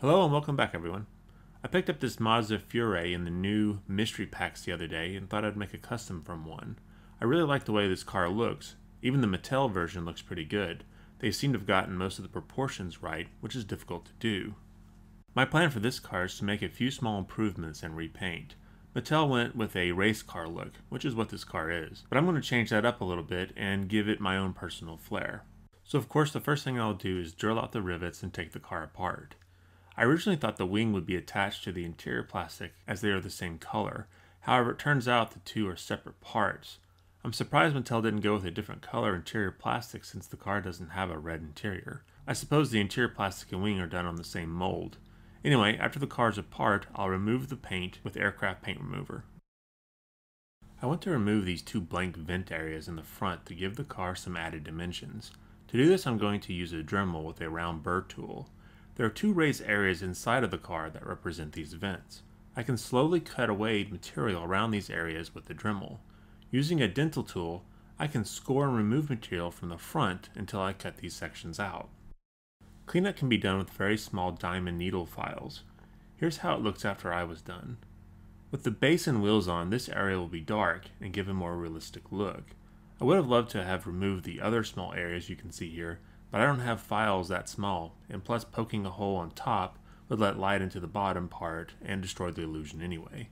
Hello and welcome back everyone. I picked up this Mazda Furai in the new mystery packs the other day and thought I'd make a custom from one. I really like the way this car looks. Even the Mattel version looks pretty good. They seem to have gotten most of the proportions right, which is difficult to do. My plan for this car is to make a few small improvements and repaint. Mattel went with a race car look, which is what this car is, but I'm going to change that up a little bit and give it my own personal flair. So of course the first thing I'll do is drill out the rivets and take the car apart. I originally thought the wing would be attached to the interior plastic as they are the same color. However, it turns out the two are separate parts. I'm surprised Mattel didn't go with a different color interior plastic since the car doesn't have a red interior. I suppose the interior plastic and wing are done on the same mold. Anyway, after the car is apart, I'll remove the paint with aircraft paint remover. I want to remove these two blank vent areas in the front to give the car some added dimensions. To do this I'm going to use a Dremel with a round burr tool. There are two raised areas inside of the car that represent these vents. I can slowly cut away material around these areas with the Dremel. Using a dental tool, I can score and remove material from the front until I cut these sections out. Cleanup can be done with very small diamond needle files. Here's how it looks after I was done. With the base and wheels on, this area will be dark and give a more realistic look. I would have loved to have removed the other small areas you can see here, but I don't have files that small, and plus poking a hole on top would let light into the bottom part and destroy the illusion anyway.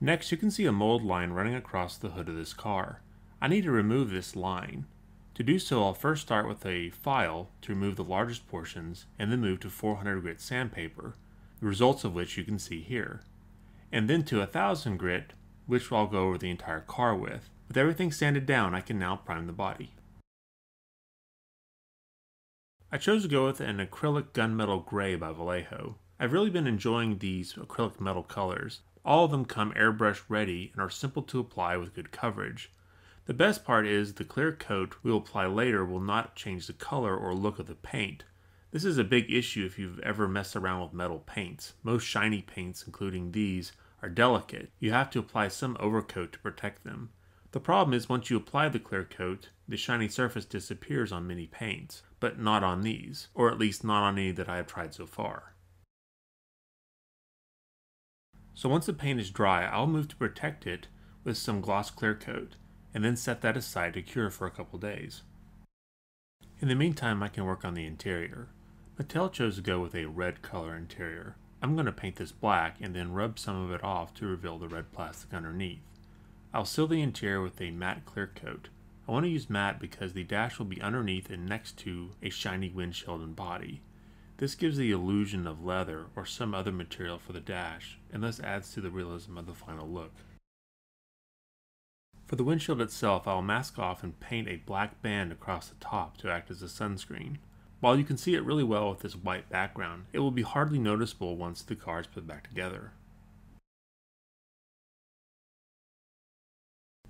Next, you can see a mold line running across the hood of this car. I need to remove this line. To do so, I'll first start with a file to remove the largest portions and then move to 400 grit sandpaper, the results of which you can see here. And then to 1000 grit, which I'll go over the entire car with. With everything sanded down, I can now prime the body. I chose to go with an acrylic gunmetal gray by Vallejo. I've really been enjoying these acrylic metal colors. All of them come airbrush ready and are simple to apply with good coverage. The best part is the clear coat we will apply later will not change the color or look of the paint. This is a big issue if you've ever messed around with metal paints. Most shiny paints, including these, are delicate. You have to apply some overcoat to protect them. The problem is once you apply the clear coat, the shiny surface disappears on many paints but not on these, or at least not on any that I have tried so far. So once the paint is dry, I'll move to protect it with some gloss clear coat, and then set that aside to cure for a couple days. In the meantime, I can work on the interior. Mattel chose to go with a red color interior. I'm going to paint this black and then rub some of it off to reveal the red plastic underneath. I'll seal the interior with a matte clear coat, I want to use matte because the dash will be underneath and next to a shiny windshield and body. This gives the illusion of leather or some other material for the dash, and thus adds to the realism of the final look. For the windshield itself, I will mask off and paint a black band across the top to act as a sunscreen. While you can see it really well with this white background, it will be hardly noticeable once the car is put back together.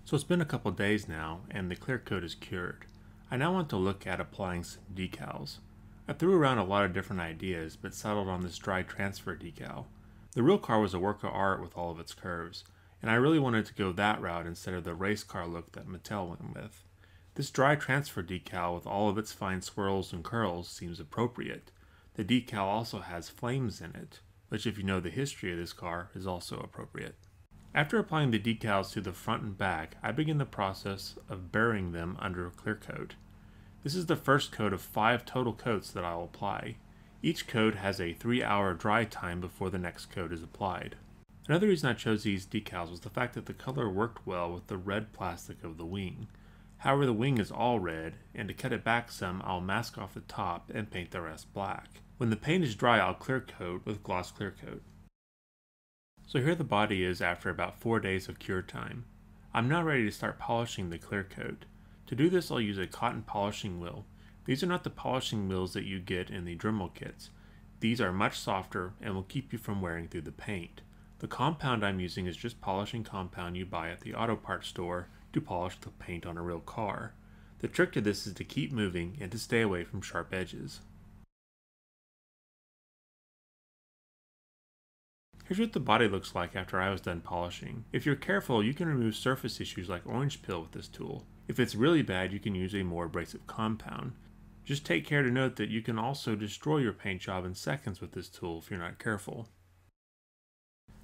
So it's been a couple days now, and the clear coat is cured. I now want to look at applying some decals. I threw around a lot of different ideas, but settled on this dry transfer decal. The real car was a work of art with all of its curves, and I really wanted to go that route instead of the race car look that Mattel went with. This dry transfer decal with all of its fine swirls and curls seems appropriate. The decal also has flames in it, which if you know the history of this car is also appropriate. After applying the decals to the front and back, I begin the process of burying them under a clear coat. This is the first coat of five total coats that I will apply. Each coat has a 3 hour dry time before the next coat is applied. Another reason I chose these decals was the fact that the color worked well with the red plastic of the wing. However, the wing is all red, and to cut it back some, I'll mask off the top and paint the rest black. When the paint is dry, I'll clear coat with gloss clear coat. So here the body is after about 4 days of cure time. I'm now ready to start polishing the clear coat. To do this I'll use a cotton polishing wheel. These are not the polishing wheels that you get in the Dremel kits. These are much softer and will keep you from wearing through the paint. The compound I'm using is just polishing compound you buy at the auto parts store to polish the paint on a real car. The trick to this is to keep moving and to stay away from sharp edges. Here's what the body looks like after I was done polishing. If you're careful, you can remove surface issues like orange peel with this tool. If it's really bad, you can use a more abrasive compound. Just take care to note that you can also destroy your paint job in seconds with this tool if you're not careful.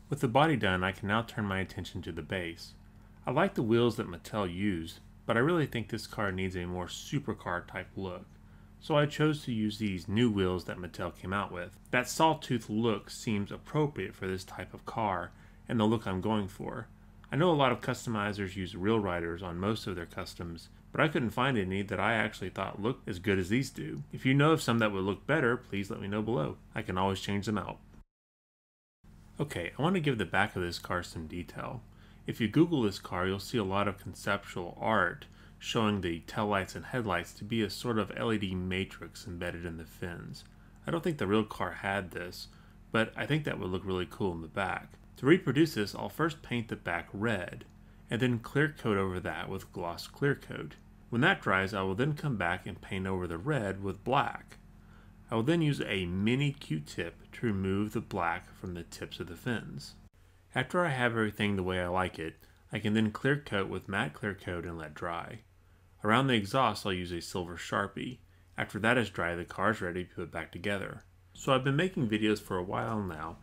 With the body done, I can now turn my attention to the base. I like the wheels that Mattel used, but I really think this car needs a more supercar type look. So I chose to use these new wheels that Mattel came out with. That sawtooth look seems appropriate for this type of car and the look I'm going for. I know a lot of customizers use Real Riders on most of their customs, but I couldn't find any that I actually thought looked as good as these do. If you know of some that would look better, please let me know below. I can always change them out. Okay, I want to give the back of this car some detail. If you Google this car, you'll see a lot of conceptual art showing the taillights and headlights to be a sort of LED matrix embedded in the fins. I don't think the real car had this, but I think that would look really cool in the back. To reproduce this, I'll first paint the back red, and then clear coat over that with gloss clear coat. When that dries, I will then come back and paint over the red with black. I will then use a mini Q-tip to remove the black from the tips of the fins. After I have everything the way I like it, I can then clear coat with matte clear coat and let dry. Around the exhaust I'll use a silver sharpie. After that is dry, the car is ready to put back together. So I've been making videos for a while now,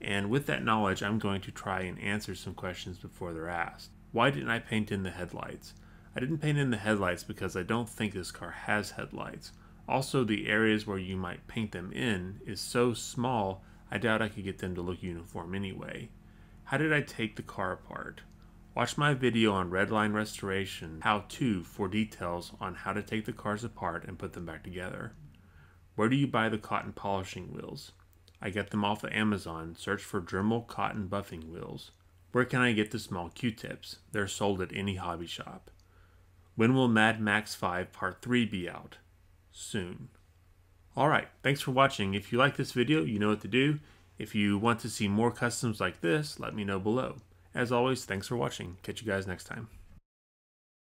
and with that knowledge I'm going to try and answer some questions before they're asked. Why didn't I paint in the headlights? I didn't paint in the headlights because I don't think this car has headlights. Also, the areas where you might paint them in is so small, I doubt I could get them to look uniform anyway. How did I take the car apart? Watch my video on Redline Restoration How To for details on how to take the cars apart and put them back together. Where do you buy the cotton polishing wheels? I get them off of Amazon. Search for Dremel cotton buffing wheels. Where can I get the small Q-tips? They're sold at any hobby shop. When will Mad Max 5 Part 3 be out? Soon. Alright, thanks for watching. If you like this video, you know what to do. If you want to see more customs like this, let me know below. As always, thanks for watching. Catch you guys next time.